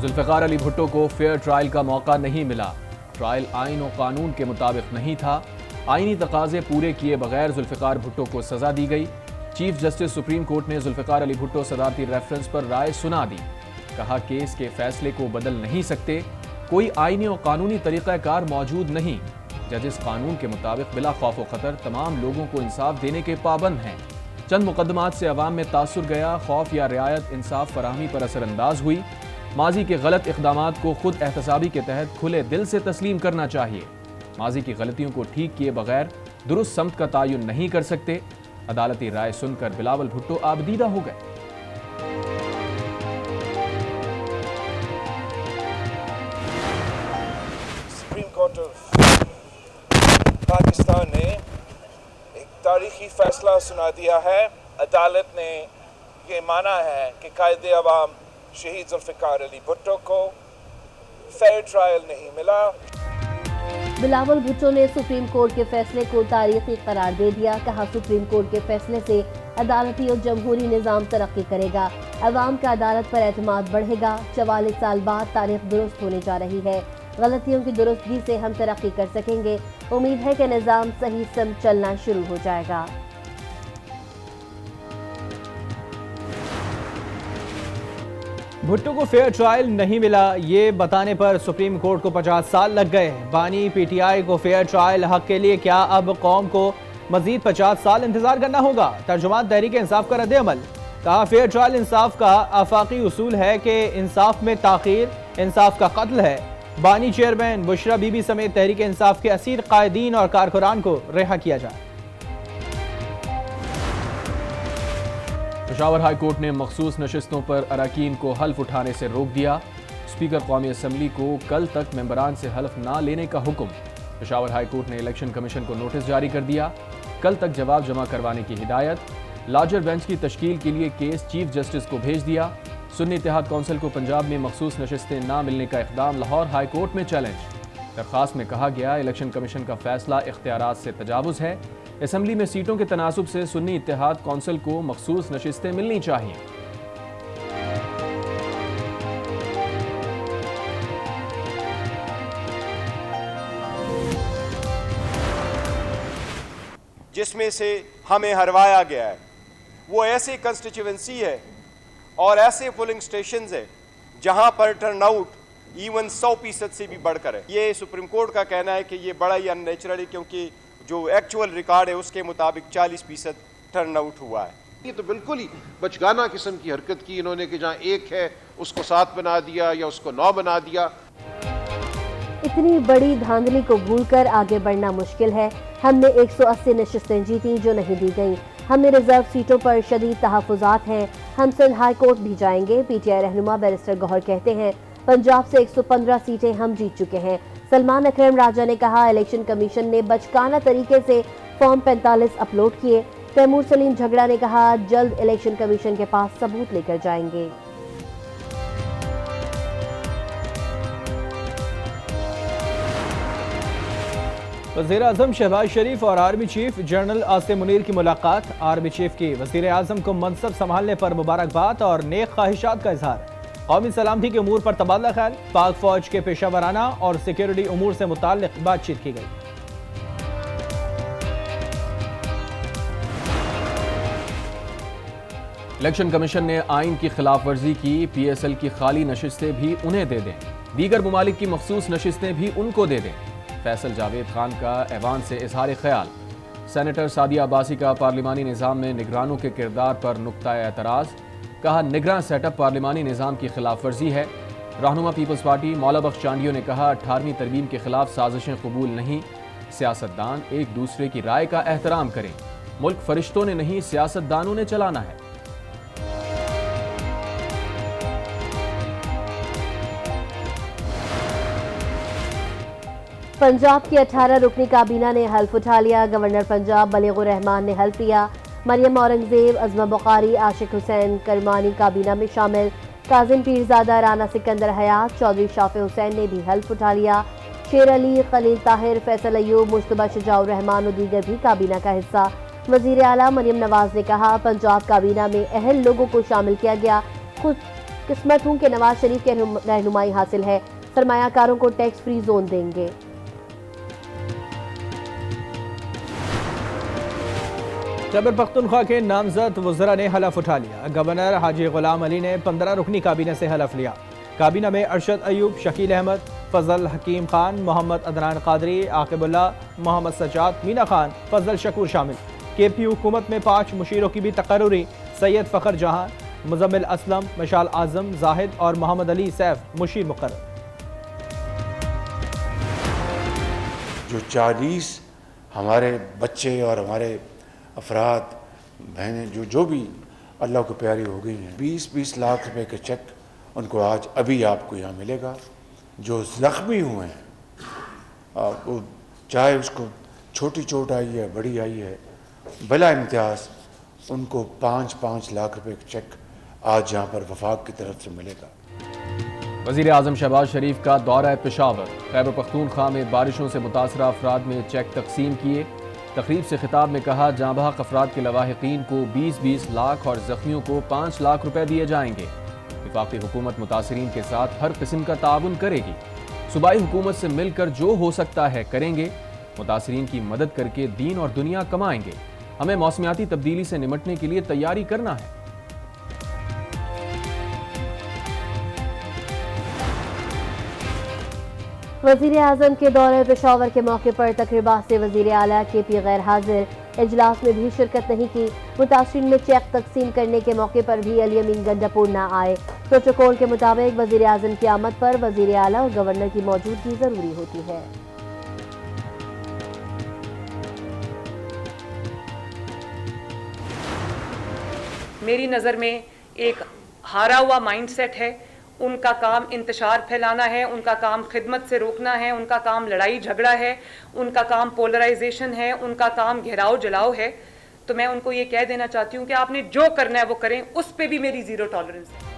जुल्फ़ार अली भुट्टो को fair trial का मौका नहीं मिला। ट्रायल आइन और कानून के मुताबिक नहीं था। आइनी तकाजे पूरे किए बगैर जुल्फ़ार भुट्टो को सजा दी गई। चीफ जस्टिस सुप्रीम कोर्ट ने जुल्फ़ार अली भुट्टो सदारती रेफरेंस पर राय सुना दी। कहा, केस के फैसले को बदल नहीं सकते। कोई आइनी और कानूनी तरीक़ाकार मौजूद नहीं। जजिस कानून के मुताबिक बिला खौफ खतर तमाम लोगों को इंसाफ देने के पाबंद हैं। चंद मुकदमात से अवाम में तासर गया, खौफ या रियायत, इंसाफ फराहमी पर असरअंदाज हुई। माजी के गलत इकदाम को खुद एहतसाबी के तहत खुले दिल से तस्लीम करना चाहिए। माजी की गलतियों को ठीक किए बगैर दुरुस्त समत का तयन नहीं कर सकते। अदालती राय सुनकर बिलावल भुट्टो आबदीदा हो गए। पाकिस्तान ने एक तारीखी फैसला सुना दिया है। अदालत ने ये माना है कि कायद अवाम शहीद जुल्फ़िकार अली भुट्टो को फेयर ट्रायल नहीं मिला। बिलावल भुट्टो ने सुप्रीम कोर्ट के फैसले को तारीखी करार दे दिया। कहा, सुप्रीम कोर्ट के फैसले से अदालती और जमहूरी निज़ाम तरक्की करेगा। अवाम का अदालत पर एतमाद बढ़ेगा। चवालीस साल बाद तारीख दुरुस्त होने जा रही है। गलतियों की दुरुस्तगी से हम तरक्की कर सकेंगे। उम्मीद है कि निज़ाम सही सम चलना शुरू हो जाएगा। भुट्टो को फेयर ट्रायल नहीं मिला, ये बताने पर सुप्रीम कोर्ट को 50 साल लग गए। बानी पीटीआई को फेयर ट्रायल हक के लिए क्या अब कौम को मजीद 50 साल इंतज़ार करना होगा? तर्जुमान तहरीक इंसाफ का रद्द अमल। कहा फेयर ट्रायल इंसाफ का आफाकी उसूल है कि इंसाफ में ताखिर, इंसाफ का कत्ल है। बानी चेयरमैन बुशरा बीबी समेत तहरीक इंसाफ के असीर कायदीन और कारकुरान को रिहा किया जाए। पेशावर हाई कोर्ट ने मखसूस नशस्तों पर अरकान को हल्फ उठाने से रोक दिया। स्पीकर कौमी असम्बली को कल तक मेंबरान से हल्फ ना लेने का हुक्म। पेशावर हाई कोर्ट ने इलेक्शन कमीशन को नोटिस जारी कर दिया। कल तक जवाब जमा करवाने की हिदायत। लार्जर बेंच की तश्कील के लिए केस चीफ जस्टिस को भेज दिया। सुन्नी इतिहाद कौंसिल को पंजाब में मखसूस नशस्तें ना मिलने का इकदाम लाहौर हाई कोर्ट में चैलेंज। दरखास्त में कहा गया, इलेक्शन कमीशन का फैसला इख्तियार से तजावज़ है। असम्बली में सीटों के तनासब से सुन्नी इतिहाद कौंसिल को मखसूस नशस्तें मिलनी चाहिए। जिसमें से हमें हरवाया गया है। वो ऐसी कंस्टिट्यूंसी है और ऐसे पोलिंग स्टेशन है जहाँ पर टर्नआउट इवन 100 फ़ीसद से भी बढ़कर है। ये सुप्रीम कोर्ट का कहना है कि ये बड़ा ही अननेचुरल है क्योंकि जो एक्चुअल रिकॉर्ड है उसके मुताबिक 40 फ़ीसद टर्न आउट हुआ है। ये तो बिल्कुल ही बचगाना किस्म की हरकत की इन्होंने कि जहाँ एक है उसको सात बना दिया या उसको नौ बना दिया। इतनी बड़ी धांधली को भूलकर आगे बढ़ना मुश्किल है। हमने 180 नशस्तें जीती जो नहीं दी गई। हमें रिज़र्व सीटों पर शदीद तहफात हैं। हम सिंध हाई कोर्ट भी जाएँगे पीटीआई रहनुमा बैरिस्टर गौहर कहते हैं पंजाब से 115 सीटें हम जीत चुके हैं। सलमान अकरम राजा ने कहा, इलेक्शन कमीशन ने बचकाना तरीके से फॉर्म 45 अपलोड किए। तैमूर सलीम झगड़ा ने कहा, जल्द इलेक्शन कमीशन के पास सबूत लेकर जाएँगे। वज़ीर अजम शहबाज शरीफ और army chief general Asim Munir की मुलाकात। आर्मी चीफ की वज़ीर अजम को मनसब संभालने पर मुबारकबाद और नेक ख्वाहिशात का इजहार। कौमी सलामती के अमूर पर तबादला ख्याल पाक फौज के पेशा वराना और सिक्योरिटी अमूर से मुतल बातचीत की गई। इलेक्शन कमीशन ने आइन की खिलाफ वर्जी की पी एस एल की खाली नशस्तें भी उन्हें दे दें। दीगर ममालिक की मखसूस नशस्तें भी उनको दे दें। फैसल जावेद खान का ऐवान से इजहार ख्याल। सेनेटर सादिया अब्बासी का पार्लिमानी निज़ाम में निगरानों के किरदार पर नुकता एतराज़। कहा, निगरान सेटअप पार्लिमानी निज़ाम की खिलाफ वर्जी है। रहनुमा पीपल्स पार्टी मौला बख्श चांडियों ने कहा, अठारहवीं तरमीम के खिलाफ साजिशें कबूल नहीं, सियासतदान एक दूसरे की राय का एहतराम करें। मुल्क फरिश्तों ने नहीं, सियासतदानों ने चलाना है। पंजाब की 18 रुकनी काबीना ने हल्फ उठा लिया। गवर्नर पंजाब बलीगुर रहमान ने हल्फ लिया। मरियम औरंगज़ेब, अजमा बुखारी, आशिक हुसैन, करमानी काबीना में शामिल। काजिम पीरजादा, राना सिकंदर हयात, चौधरी शाफे हुसैन ने भी हल्फ उठा लिया। शेर अली, खलील ताहिर, फैसल अयूब, मुशतबा शजाउर रहमान और दीगर भी काबीना का हिस्सा। वज़ीर अला मरियम नवाज़ ने कहा, पंजाब काबीना में अहम लोगों को शामिल किया गया। खुद किस्मत हूँ कि नवाज़ शरीफ की रहनुमाई हासिल है। सरमायाकारों को टैक्स फ्री जोन देंगे। खैबर पख्तनख्वा के नामजद वजरा ने हलफ उठा लिया। गवर्नर हाजी गुलाम अली ने पंद्रह रुकनी काबीना से हलफ लिया। काबीना में अरशद अयूब, शकील अहमद, फजल हकीम खान, मोहम्मद अदनान कादरी, आकिबुल्ला, मोहम्मद सजाद, मीना खान, फजल शकूर शामिल। के पी हुकूमत में पाँच मुशीरों की भी तकर्री सैयद फ़खर जहाँ, मुजम्मिल असलम, मशाल आज़म, जाहिद और मोहम्मद अली सैफ मुशीर मुकर जो चालीस हमारे बच्चे और हमारे अफराद, बहनें, जो जो भी अल्लाह को प्यारी हो गई हैं। बीस बीस लाख रुपए के चेक उनको आज अभी आपको यहाँ मिलेगा। जो ज़ख्मी हुए हैं वो चाहे उसको छोटी चोट आई है, बड़ी आई है, बला इम्तियाज़, उनको पाँच पाँच लाख रुपए का चेक आज यहाँ पर वफाक की तरफ़ से मिलेगा। वज़ीर अजम शहबाज शरीफ का दौरा पेशावर। खैबर पख्तूनख्वा में बारिशों से मुतासर अफराद में चेक तकसीम किए। तकरीब से खिताब में कहा जाँबाक अफराद के लवाहकिन को बीस बीस लाख और जख्मियों को पाँच लाख रुपए दिए जाएँगे। विफाकी हुकूमत मुतासरीन के साथ हर किस्म का ताउन करेगी। सूबाई हुकूमत से मिलकर जो हो सकता है करेंगे। मुतासरीन की मदद करके दीन और दुनिया कमाएँगे। हमें मौसमियाती तब्दीली से निमटने के लिए तैयारी करना है। वज़ीर अजम के दौरे पेशावर के मौके पर तकरीबा से वज़ीर अला के पी गैर हाजिर इजलास में भी शिरकत नहीं की। मुतासरी में चेक तकसीम करने के मौके पर भी अली अमीन गंडापुर न आए। प्रोटोकॉल के मुताबिक वज़ीर अजम की आमद पर वज़ीर अला और गवर्नर की मौजूदगी ज़रूरी होती है। मेरी नज़र में एक हारा हुआ माइंडसेट है। उनका काम इंतशार फैलाना है, उनका काम खिदमत से रोकना है, उनका काम लड़ाई झगड़ा है, उनका काम पोलराइजेशन है, उनका काम घेराव जलाओ है। तो मैं उनको ये कह देना चाहती हूँ कि आपने जो करना है वो करें, उस पर भी मेरी ज़ीरो टॉलरेंस है।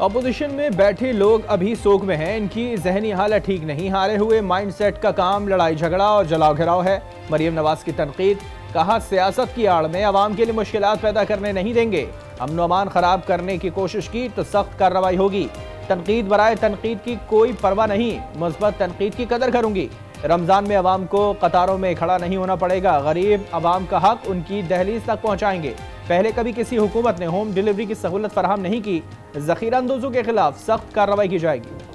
अपोजिशन में बैठे लोग अभी सोग में हैं, इनकी जहनी हालत ठीक नहीं, हारे हुए माइंडसेट का काम लड़ाई झगड़ा और जलाव घिराव है। मरियम नवाज़ की तनकीद, कहा सियासत की आड़ में, आवाम के लिए मुश्किल पैदा करने नहीं देंगे। अमन अमान खराब करने की कोशिश की तो सख्त कार्रवाई होगी। तनकीद बरए तनकीद की कोई परवाह नहीं, मुस्बत तनकीद की कदर करूँगी। रमज़ान में आवाम को कतारों में खड़ा नहीं होना पड़ेगा। गरीब आवाम का हक उनकी दहलीज तक पहुँचाएँगे। पहले कभी किसी हुकूमत ने होम डिलीवरी की सहूलत फराहम नहीं की। जखीरा अंदोजों के खिलाफ सख्त कार्रवाई की जाएगी।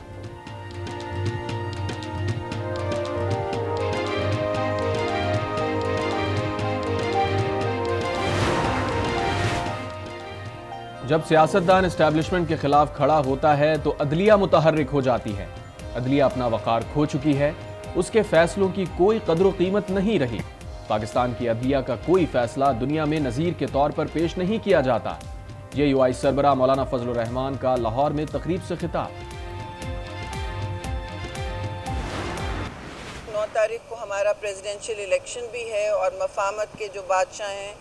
जब सियासतदान इस्टेब्लिशमेंट के खिलाफ खड़ा होता है तो अदलिया मुतहरक हो जाती है। अदलिया अपना वक़ार खो चुकी है। उसके फैसलों की कोई कदर कीमत नहीं रही। पाकिस्तान की अदलिया का कोई फैसला दुनिया में नज़ीर के तौर पर पेश नहीं किया जाता। ये यू आई सरबरा मौलाना फजल रहमान का लाहौर में तकरीब से खिताब। नौ तारीख को हमारा प्रेसिडेंशियल इलेक्शन भी है और मफामत के जो बादशाह हैं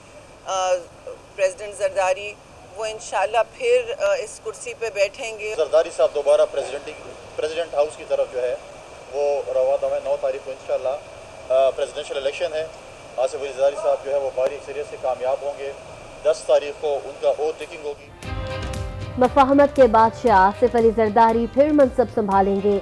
प्रेसिडेंट जरदारी वो इन फिर इस कुर्सी पे बैठेंगे। जरदारी साहब दोबारा प्रेसिडेंट प्रेसिडेंट हाउस की तरफ़ जो है वो रवा दवा नौ तारीख को इन प्रेसिडेंशियल इलेक्शन है। आसिफ अली जरदारी साहब जो है वो भारी अक्सरियत से कामयाब होंगे। दस तारीख को उनका ओ टेकिंग होगी। मफाहमत के बादशाह आसिफ अली जरदारी फिर मनसब संभालेंगे।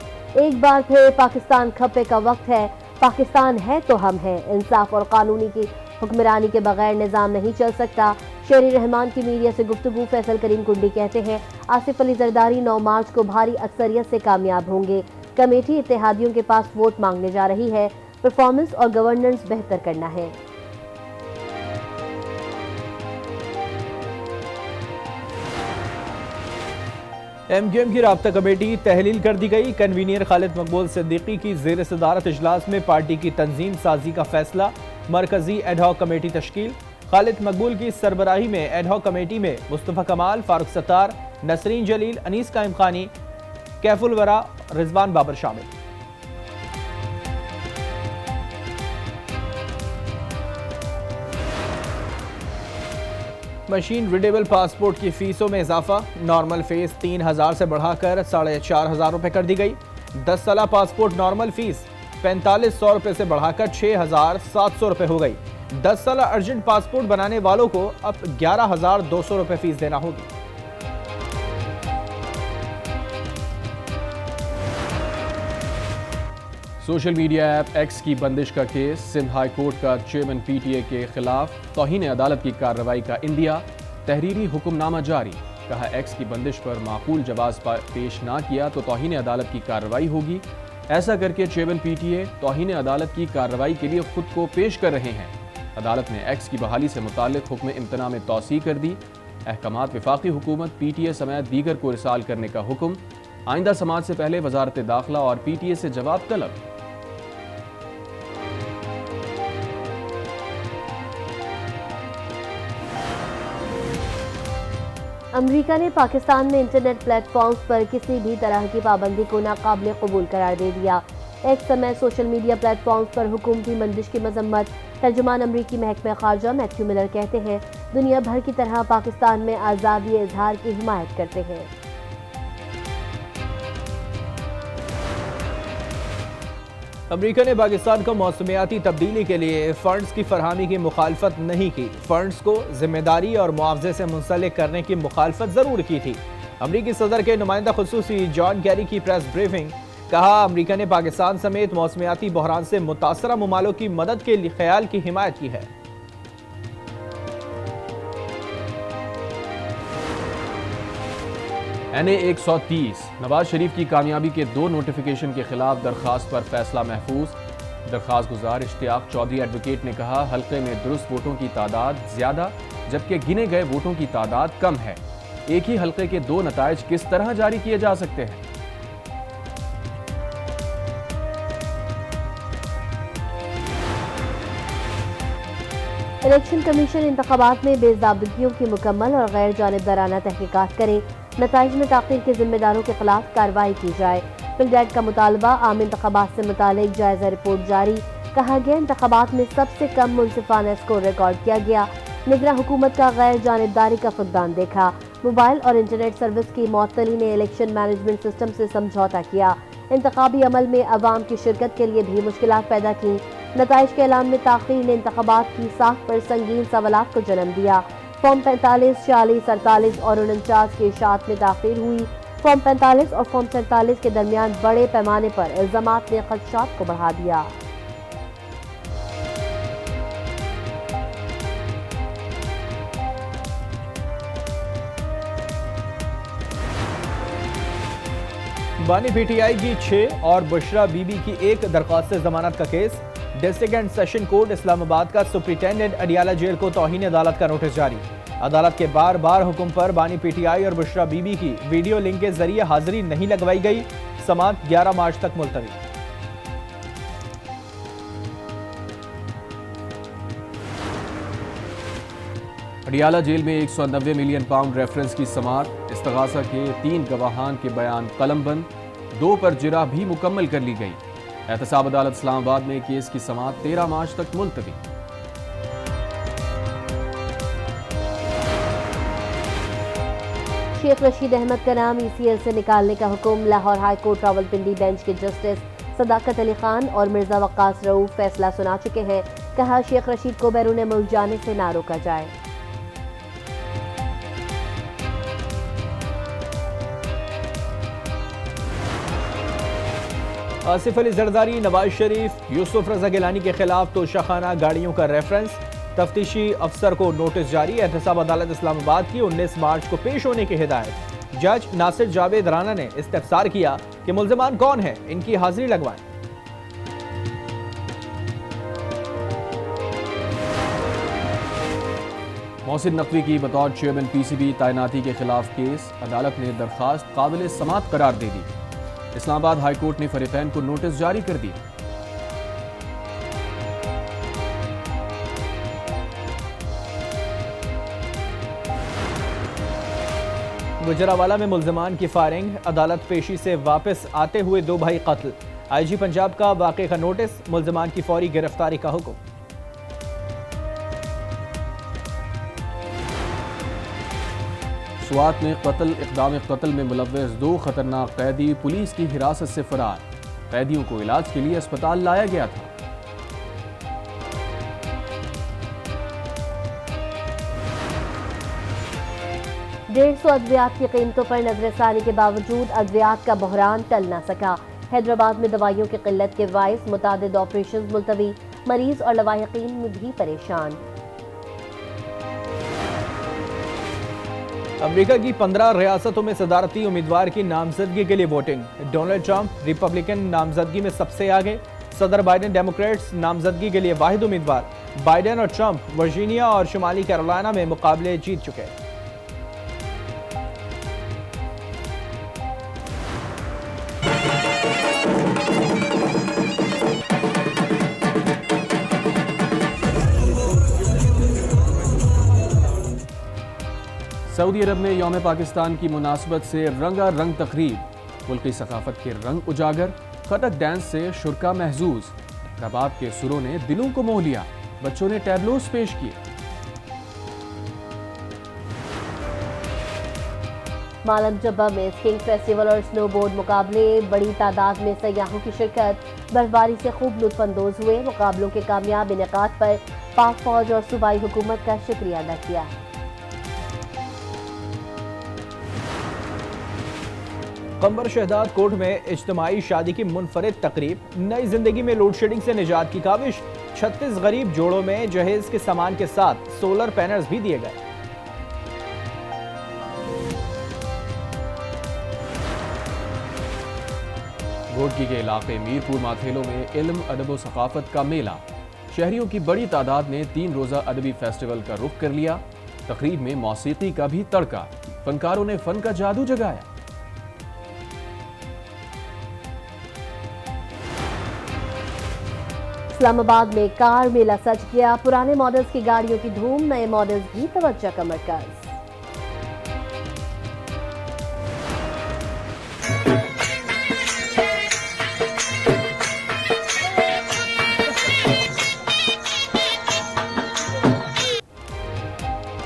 एक बार फिर पाकिस्तान खपे का वक्त है। पाकिस्तान है तो हम हैं। इंसाफ और कानूनी की हुक्मरानी के बगैर निज़ाम नहीं चल सकता। शेरी रहमान की मीडिया से गुफ्तु फैसल करीम कुंडी कहते हैं, आसिफ अली जरदारी 9 मार्च को भारी अक्सरियत से कामयाब होंगे। कमेटी इतिहादियों के पास वोट मांगने जा रही है। परफॉर्मेंस और गवर्नेंस बेहतर करना है। एम क्यू एम की रबता कमेटी तहलील कर दी गई। कन्वीनियर खालिद मकबूल सिद्दीकी की जेर सदारत इजलास में पार्टी की तंजीम साजी का फैसला। मरकजी एडहॉक कमेटी तश्कील। खालिद मकबूल की सरबराही में एडहॉक कमेटी में मुस्तफ़ा कमाल, फारूक सत्तार, नसरीन जलील, अनीस कायम खानी, कैफुल वरा, रिजवान बाबर शामिल। मशीन रिडेबल पासपोर्ट की फीसों में इजाफा नॉर्मल फ़ीस तीन हज़ार से बढ़ाकर साढ़े चार हज़ार रुपए कर दी गई। दस साल पासपोर्ट नॉर्मल फ़ीस पैंतालीस सौ रुपए से बढ़ाकर छह हज़ार सात सौ रुपए हो गई। 10 साल अर्जेंट पासपोर्ट बनाने वालों को अब ग्यारह हज़ार दो सौ रुपए फ़ीस देना होगी। सोशल मीडिया ऐप एक्स की बंदिश का केस, सिंध हाई कोर्ट का चेयरमैन पीटीए के खिलाफ तोहन अदालत की कार्रवाई का इंडिया, तहरीरी हुक्मनामा जारी। कहा एक्स की बंदिश पर माकूल जवाब पेश ना किया तो तोहन अदालत की कार्रवाई होगी। ऐसा करके चेयरमैन पीटीए तोहन अदालत की कार्रवाई के लिए खुद को पेश कर रहे हैं। अदालत ने एक्स की बहाली से मुतल हुक्म इम्तना में तोसी कर दी। अहकाम विफाकी हुकूमत पी टी ए समेत दीगर को रिसाल करने का हुक्म। आइंदा समाज से पहले वजारत दाखिला और पी टी ए से जवाब तलब। अमेरिका ने पाकिस्तान में इंटरनेट प्लेटफॉर्म्स पर किसी भी तरह की पाबंदी को नाकाबिल कबूल करार दे दिया। एक समय सोशल मीडिया प्लेटफॉर्म्स पर हुकूमती मंदिश की मजम्मत, तर्जुमान अमरीकी महकमा खारजा मैथ्यू मिलर कहते हैं, दुनिया भर की तरह पाकिस्तान में आज़ादी इजहार की हिमायत करते हैं। अमरीका ने पाकिस्तान को मौसमियाती तब्दीली के लिए फंड्स की फरहमी की मुखालफत नहीं की। फंड्स को ज़िम्मेदारी और मुआवजे से मुंसलिक करने की मुखालफत ज़रूर की थी। अमरीकी सदर के नुमाइंदा खसूसी जॉन कैरी की प्रेस ब्रीफिंग कहा, अमरीका ने पाकिस्तान समेत मौसमियाती बहरान से मुतासर ममालों की मदद के ख्याल की हिमायत की है। एन ए एक सौ तीस, नवाज़ शरीफ की कामयाबी के दो नोटिफिकेशन के खिलाफ दरखास्त पर फैसला महफूज। दरखास्त गुजार इश्तियाक चौधरी एडवोकेट ने कहा, हल्के में दुरुस्त वोटों की तादाद ज़्यादा, जबकि गिने गए वोटों की तादाद कम है। एक ही हल्के के दो नतज किस तरह जारी किए जा सकते हैं? इलेक्शन कमीशन इंतबात में बेजाबदगियों की मुकम्मल और गैर जानबदाराना तहकीकत करे। नतज में तखिर के जिम्मेदारों के खिलाफ कार्रवाई की जाए। फिलडेट का मुतालबा, आम इंतबात से मुतल जायजा रिपोर्ट जारी। कहा गया इंतबात में सबसे कम मुनसिफाना स्कोर रिकॉर्ड किया गया। निगरा हुकूमत का गैर जानबदारी का फुकदान देखा। मोबाइल और इंटरनेट सर्विस की मअतली ने इलेक्शन मैनेजमेंट सिस्टम से समझौता किया। इंतबी अमल में आवाम की शिरकत के लिए भी मुश्किल पैदा की। नतज के ऐलान में ताखिर ने इंतबात की साख पर संगीन सवाल को जन्म दिया। फॉर्म पैंतालीस, छियालीस अड़तालीस और उनचास के इशात में ताखिर हुई। फॉर्म पैंतालीस और फॉर्म सैंतालीस के दरमियान बड़े पैमाने पर इल्ज़ाम ने खदशात को बढ़ा दिया। बानी पीटीआई की छह और बुशरा बीबी की एक दरख्वास्त जमानत का case. District and session court Islamabad का सुप्रिटेंडेंट अडियाला जेल को तोहिन अदालत का नोटिस जारी। अदालत के बार बार हुक्म पर बानी पीटीआई और बुशरा बीबी की वीडियो लिंक के ज़रिए हाजिरी नहीं लगवाई गई। समाप्त 11 मार्च तक मुलतवी। अडियाला जेल में एक सौ नब्बे मिलियन पाउंड रेफरेंस की समात इस्तगासा के तीन गवाहान के बयान कलमबंद दो पर जिरा भी मुकम्मल कर ली गई। एहतसाब अदालत इस्लामाबाद में केस की समात तेरह मार्च तक मुलतवी। शेख रशीद अहमद का नाम ईसीएल से निकालने का हुक्म, Lahore high court, Rawalpindi bench के जस्टिस सदाकत अली खान और मिर्ज़ा वक्स रऊफ फैसला सुना चुके हैं। कहा, शेख रशीद को बैरून मुल्क जाने से ना रोका जाए। आसिफ अली जरदारी, नवाज़ शरीफ, यूसुफ रजा गिलानी के खिलाफ तो शाखाना गाड़ियों का रेफरेंस। तफ्तीशी अफसर को नोटिस जारी, एहतसाब अदालत इस्लामाबाद की 19 मार्च को पेश होने की हिदायत। जज नासिर जावेद राना ने इस्तफसार किया कि मुलजमान कौन है, इनकी हाजिरी लगवाएँ। मोहसिन नकवी की बतौर चेयरमैन पीसीबी तैनाती के खिलाफ केस, अदालत ने दरखास्त काबिल समात करार दे दी। इस्लामाबाद हाईकोर्ट ने फरीकैन को नोटिस जारी कर दी। गुजरावाला में मुलजमान की फायरिंग, अदालत पेशी से वापस आते हुए दो भाई कत्ल। आईजी पंजाब का वाक़े का नोटिस, मुलजमान की फौरी गिरफ्तारी का हुक्म। स्वात में कत्ल, इकदाम कत्ल में मुलवस दो खतरनाक कैदी पुलिस की हिरासत से फरार। कैदियों को इलाज के लिए अस्पताल लाया गया था। डेढ़ सौ अद्वियात की कीमतों पर नजरसानी के बावजूद अद्वियात का बहरान टल न सका। हैदराबाद में दवाइयों की किल्लत के बायस मुताद ऑपरेशन मुलतवी। मरीज़ और लवाहकीन भी परेशान। अमेरिका की पंद्रह रियासतों में सदारती उम्मीदवार की नामजदगी के लिए वोटिंग। डोनाल्ड ट्रंप रिपब्लिकन नामजदगी में सबसे आगे। सदर बाइडेन डेमोक्रेट्स नामजदगी के लिए वाहिद उम्मीदवार। बाइडेन और ट्रंप वर्जीनिया और शुमाली कैरोलिना में मुकाबले जीत चुके। सऊदी अरब में योम पाकिस्तान की मुनासबत से रंगा रंग तकरीब। मुल्की सकाफत के रंग उजागर, खटक डांस से शुरा महजूज। रबाब के सुरों ने दिलों को मोह लिया, बच्चों ने टैबलोस पेश किए। मालम जब्बा में स्किंग फेस्टिवल और स्नोबोर्ड मुकाबले, बड़ी तादाद में सयाहों की शिरकत। बर्फबारी से खूब लुत्फानंदोज हुए, मुकाबलों के कामयाब इनका पर पाक फौज और सूबाई हुकूमत का शुक्रिया अदा किया। कंबर शहदाद कोर्ट में इज्तमाही शादी की मुनफरद तकरीब, नई ज़िंदगी में लोड शेडिंग से निजात की काविश, छत्तीस गरीब जोड़ों में जहेज के सामान के साथ सोलर पैनल्स भी दिए गए। घोटकी के इलाके मीरपुर माथेलों में इल्म, अदब सकाफत का मेला। शहरियों की बड़ी तादाद ने तीन रोज़ा अदबी फेस्टिवल का रुख कर लिया। तकरीब में मौसीकी का भी तड़का। फनकारों ने फन का जादू जगाया। इस्लामाबाद में कार मेला सज गया। पुराने मॉडल्स की गाड़ियों की धूम, नए मॉडल्स भी तवज्जो का मरकज।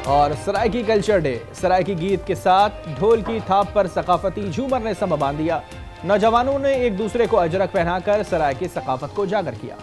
और सराय की कल्चर डे सराय की गीत के साथ ढोल की थाप पर सकाफती झूमर ने समा बाँध दिया। नौजवानों ने एक दूसरे को अजरक पहनाकर सराय की सकाफत को उजागर किया।